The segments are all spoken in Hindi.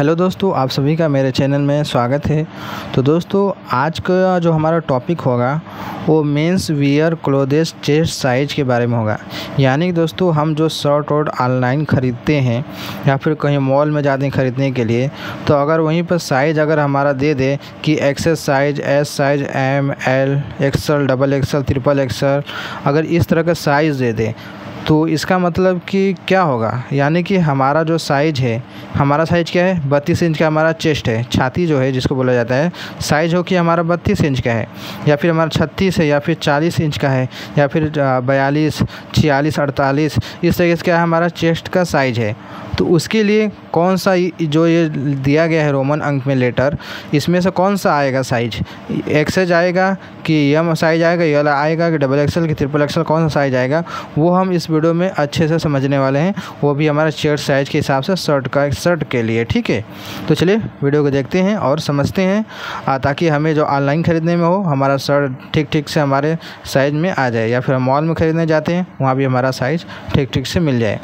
हेलो दोस्तों, आप सभी का मेरे चैनल में स्वागत है। तो दोस्तों, आज का जो हमारा टॉपिक होगा, वो men's wear clothes chest size के बारे में होगा। यानी कि दोस्तों, हम जो शर्ट वर्ट ऑनलाइन ख़रीदते हैं, या फिर कहीं मॉल में जाते हैं ख़रीदने के लिए तो अगर वहीं पर साइज़ अगर हमारा दे दे कि XS size, S size, M, L, XL, double XL, triple XL, अगर इस तरह का साइज़ दे दे तो इसका मतलब कि क्या होगा? यानी कि हमारा जो साइज़ है, हमारा साइज़ क्या है? बत्तीस इंच का हमारा चेस्ट है, छाती जो है, जिसको बोला जाता है साइज़ हो कि हमारा बत्तीस इंच का है, या फिर हमारा छत्तीस है, या फिर चालीस इंच का है, या फिर बयालीस, छियालीस, अड़तालीस, इस तरीके से क्या है? हमारा चेस्ट का साइज़ है। तो उसके लिए कौन सा जो ये दिया गया है रोमन अंक में लेटर, इसमें से कौन सा आएगा साइज़ एक्सेज आएगा कि यम साइज़ आएगा यल आएगा कि डबल एक्सल कि ट्रिपल एक्सल कौन सा साइज़ आएगा? वो हम इस वीडियो में अच्छे से समझने वाले हैं। वो भी हमारा चेयर साइज़ के हिसाब से शर्ट का शर्ट के लिए, ठीक है? तो चलिए वीडियो को देखते हैं और समझते हैं ताकि हमें जो ऑनलाइन ख़रीदने में हो, हमारा शर्ट ठीक ठीक से हमारे साइज़ में आ जाए, या फिर हम मॉल में ख़रीदने जाते हैं, वहाँ भी हमारा साइज़ ठीक ठीक से मिल जाए।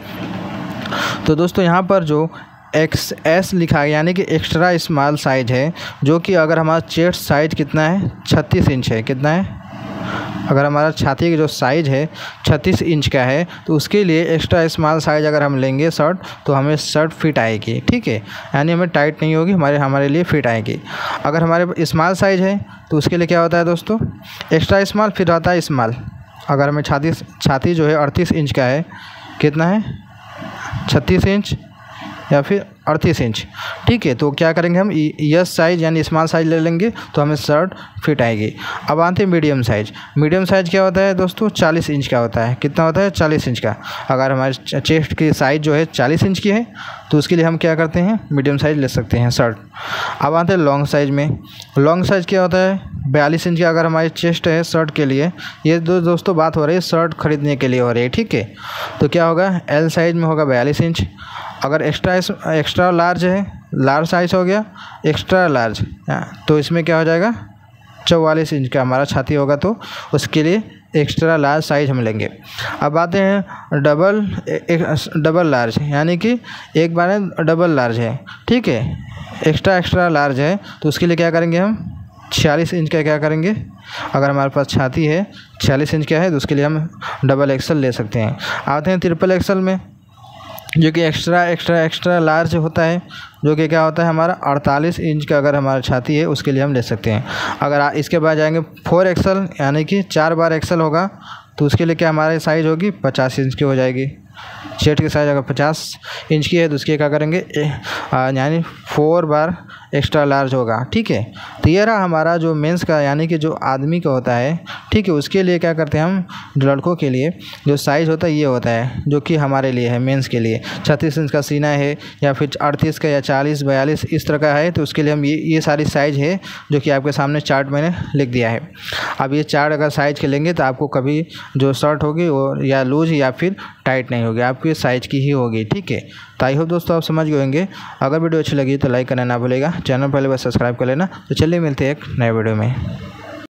तो दोस्तों, यहाँ पर जो एक्स एस लिखा है यानी कि एक्स्ट्रा स्मॉल साइज़ है, जो कि अगर हमारा चेस्ट साइज़ कितना है? छत्तीस इंच है। कितना है? अगर हमारा छाती का जो साइज़ है, छत्तीस इंच का है तो उसके लिए एक्स्ट्रा स्मॉल साइज़ अगर हम लेंगे शर्ट तो हमें शर्ट फिट आएगी। ठीक है? यानी हमें टाइट नहीं होगी, हमारे हमारे लिए फिट आएगी। अगर हमारे स्मॉल साइज़ है तो उसके लिए क्या होता है दोस्तों? एक्स्ट्रा स्मॉल फिर आता है स्मॉल अगर हमें छाती छाती जो है अड़तीस इंच का है, कितना है? छत्तीस इंच या फिर अड़तीस इंच। ठीक है तो क्या करेंगे हम? यस साइज़ यानी स्मॉल साइज़ ले लेंगे तो हमें शर्ट फिट आएगी। अब आते हैं मीडियम साइज़ मीडियम साइज़ क्या होता है दोस्तों? चालीस इंच का होता है। कितना होता है? चालीस इंच का। अगर हमारे चेस्ट की साइज़ जो है चालीस इंच की है तो उसके लिए हम क्या करते हैं? मीडियम साइज़ ले सकते हैं शर्ट अब आते हैं लॉन्ग साइज़ में। लॉन्ग साइज़ क्या होता है? बयालीस इंच का अगर हमारी चेस्ट है शर्ट के लिए, ये दो दोस्तों बात हो रही है शर्ट खरीदने के लिए हो रही है, ठीक है? तो क्या होगा? एल साइज़ में होगा बयालीस इंच। अगर एक्स्ट्रा एक्स्ट्रा लार्ज है लार्ज साइज़ हो गया एक्स्ट्रा लार्ज तो इसमें क्या हो जाएगा? चौवालीस इंच का हमारा छाती होगा तो उसके लिए एक्स्ट्रा लार्ज साइज़ हम लेंगे। अब आते हैं डबल डबल लार्ज यानी कि एक बार डबल लार्ज है, ठीक है? एक्स्ट्रा एक्स्ट्रा लार्ज है। तो उसके लिए क्या करेंगे हम? छियालीस इंच का क्या करेंगे? अगर हमारे पास छाती है, छियालीस इंच का है तो उसके लिए हम डबल एक्सल ले सकते हैं। आते हैं ट्रिपल एक्सल में, जो कि एक्स्ट्रा एक्स्ट्रा एक्स्ट्रा लार्ज होता है, जो कि क्या होता है, हमारा अड़तालीस इंच का अगर हमारा छाती है, उसके लिए हम ले सकते हैं। अगर इसके बाद जाएँगे फोर एक्सल यानी कि चार बार एक्सल होगा तो उसके लिए क्या हमारी साइज़ होगी? पचास इंच की हो जाएगी। शर्ट की साइज़ अगर पचास इंच की है तो उसकी क्या करेंगे? यानी फोर बार एक्स्ट्रा लार्ज होगा, ठीक है? तो ये रहा हमारा जो मेंस का, यानी कि जो आदमी का होता है, ठीक है? उसके लिए क्या करते हैं हम? लड़कों के लिए जो साइज़ होता है, ये होता है, जो कि हमारे लिए है मेंस के लिए। छत्तीस इंच का सीना है, या फिर अड़तीस का, या चालीस, बयालीस, इस तरह का है तो उसके लिए हम ये ये सारी साइज़ है, जो कि आपके सामने चार्ट मैंने लिख दिया है। अब ये चार्ट अगर साइज़ के लेंगे तो आपको कभी जो शर्ट होगी वो, या लूज या फिर टाइट नहीं होगी, आपकी साइज़ की ही होगी, ठीक है? तो आई होप दोस्तों, आप समझ गए होंगे। अगर वीडियो अच्छी लगी तो लाइक करना ना भूलेगा, चैनल पहले बस सब्सक्राइब कर लेना। तो चलिए मिलते हैं एक नए वीडियो में।